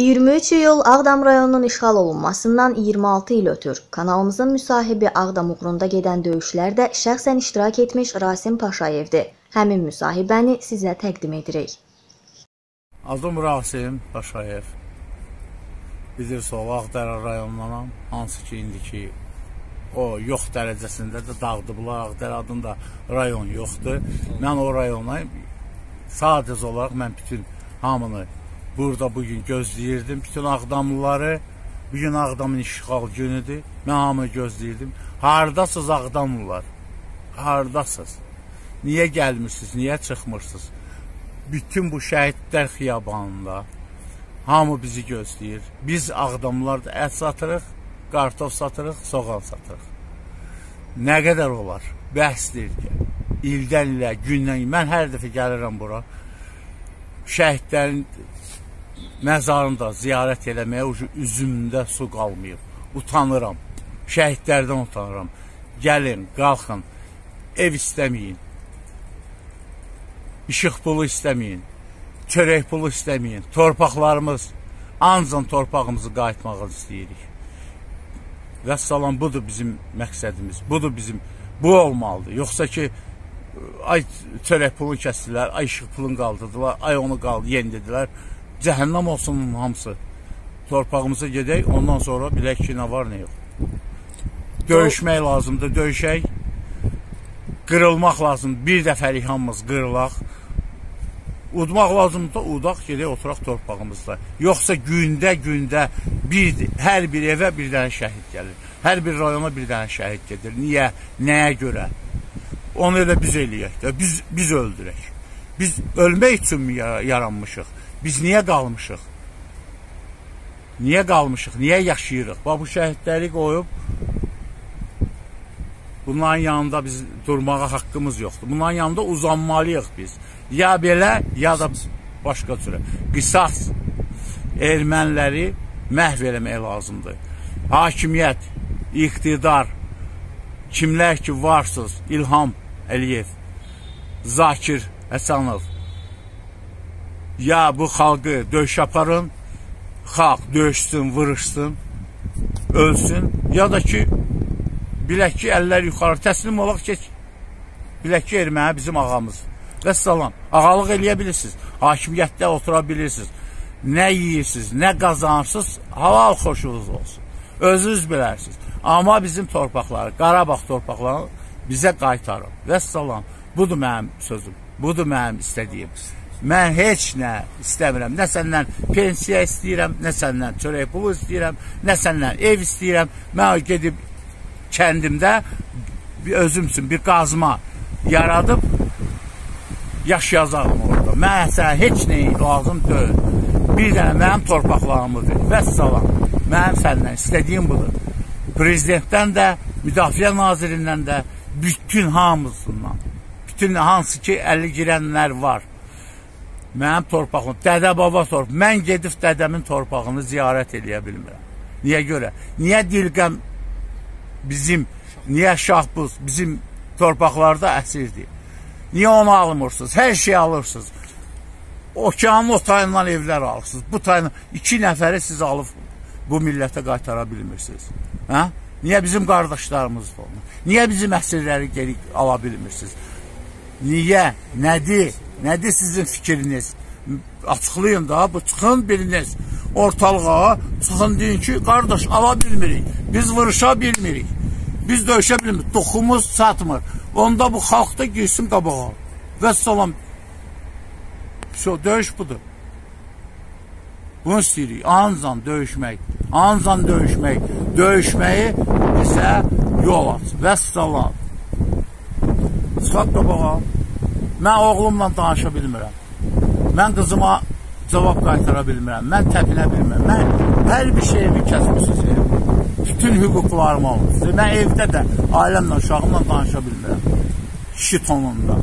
23 iyul Ağdam rayonunun işğal olunmasından 26 il ötür. Kanalımızın müsahibi Ağdam uğrunda gedən döyüşlərdə şəxsən iştirak etmiş Rasim Paşayevdir. Həmin müsahibəni sizə təqdim edirik. Adım Rasim Paşayev. Bilirsiniz, Ağdərə rayonundanam. Hansı ki, indiki o yox dərəcəsində də dağıdıblar. Ağdərə adında rayon yoxdur. Mən o rayona sadəcə olaraq mən bütün hamını burada bugün gözləyirdim. Bütün Ağdamlıları, bugün Ağdamın işğal günüdür. Mən hamını gözləyirdim. Hardasınız Ağdamlılar? Hardasınız? Niyə gəlmirsiniz? Niyə çıxmırsınız? Bütün bu şəhidlər xiyabanında hamı bizi gözləyir. Biz Ağdamlılar da ət satırıq, qartof satırıq, soğan satırıq. Nə qədər olar? Bəhsdir ki, ildən ilə, gündən, mən hər dəfə gəlirəm bura. Şəhidlərin məzarında ziyarət eləməyə üzümdə su qalmayıb. Utanıram. Şəhidlərdən utanıram. Gəlin, qalxın. Ev istəməyin. İşıq pulu istəməyin. Çörək pulu istəməyin. Torpaqlarımız, ancaq torpağımızı qayıtmağı istəyirik. Və salam, budur bizim məqsədimiz. Budur bizim, bu olmalıdır. Yoxsa ki, ay çörək pulunu kəsdilər, ay işıq pulunu qaldırdılar, ay onu qaldı, yenidilər. Cəhənnəm olsun hamısı. Torpağımıza gedək, ondan sonra bilək ki, nə var, nə yox. Döyüşmək lazımdır, döyüşək. Qırılmaq lazım, bir dəfəlik hamımız qırılaq. Udmaq lazımdır, udaq, gedək oturaq torpağımızda. Yoxsa gündə, gündə bir, hər bir evə bir dənə şəhid gəlir. Hər bir rayona bir dənə şəhid gedir. Niyə? Nəyə görə? Onu elə biz eləyək də, biz, biz öldürək. Biz ölmək üçün yaranmışıq? Biz niyə qalmışıq? Niyə qalmışıq? Niyə yaşayırıq? Bax, bu şəhidləri qoyub bunların yanında biz durmağa haqqımız yoxdur. Bunların yanında uzanmalıyıq biz. Ya belə, ya da başqa türə. Qisas erməniləri məhv eləmək lazımdır. Hakimiyyət, iqtidar, kimlər ki varsınız, İlham Əliyev, Zakir Həsənov, ya bu xalqı döyüş aparın, xalq döyüşsün, vırışsın, ölsün, ya da ki, bilək ki, əllər yuxarı təslim olaq keç. Bilək ki, erməni bizim ağamız. Və salam, ağalıq eləyə bilirsiniz, hakimiyyətdə otura bilirsiniz. Nə yiyirsiniz, nə qazanırsınız, halal xoşunuz olsun. Özünüz bilərsiniz. Amma bizim torpaqları, Qarabağ torpaqlarını bizə qaytarın. Və salam, budur mənim sözüm, budur mənim istədiyim. Mən heç nə istəmirəm. Nə səndən pensiya istəyirəm, nə səndən çörək pulu istəyirəm, nə səndən ev istəyirəm. Mən gedib kəndimdə bir özüm üçün bir qazma yaradıb yaşayacağım orada. Mən sənə heç nə lazım deyil. Bir dənə mənim torpaqlarımdır. Vəssalam. Mənim səndən istədiyim budur. Prezidentdən də, Müdafiə Nazirindən də, bütün hamısından. Bütün hansı ki, əli girənlər var mənim torpağım, dədə-baba torpaq. Mən gedib dədəmin torpağını ziyarət eləyə bilmirəm. Niyə görə? Niyə Dilqəm bizim, niyə Şahbuz bizim torpaqlarda əsirdir? Niyə onu almırsınız? Hər şey alırsınız. Okeanın o tayından evlər alırsınız. Bu tayından iki nəfəri siz alıb bu millətə qaytara bilmirsiniz. Hə? Niyə bizim qardaşlarımız olmur? Niyə bizim əsirləri geri ala bilmirsiniz? Niyə? Nədir? Nədir sizin fikriniz? Açıqlayın da, bu çıxın biriniz ortalığa, çıxın deyin ki, qardaş, ala bilmirik, biz vuruşa bilmirik, biz döyüşə bilmirik, toxumuz satmır. Onda bu xalq da girsin qabağa. Və salam, so, döyüş budur. Bunu istəyirik, ancan döyüşmək, ancan döyüşmək, döyüşməyi bizə yol aç. Və salam. Çıxaq qabağa. Mən oğlumla danışa bilmirəm. Mən qızıma cavab qaytara bilmirəm. Mən təpinə bilmirəm. Mən hər bir şeyimi kəsmişsiniz. Bütün hüquqlarım olmuşdur. Mən evdə də ailəmlə, uşağımla danışa bilmirəm. Kişi tonunda.